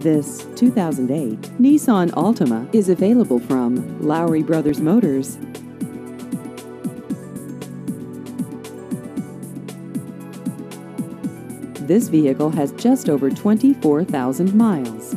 This 2008 Nissan Altima is available from Lowery Brothers Motors. This vehicle has just over 24,000 miles.